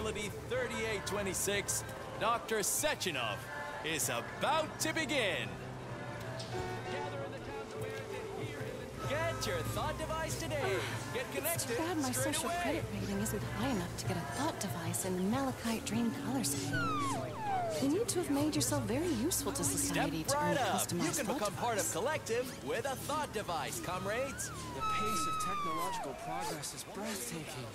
Facility 3826, Dr. Sechenov, is about to begin. Get your thought device today. Ah, get It's too bad my straight social away. credit rating isn't high enough to get a thought device in the Malachite Dream Color scheme. You need to have made yourself very useful to Step society to earn right a up. You can become part of. Collective with a thought device, comrades. The pace of technological progress is breathtaking.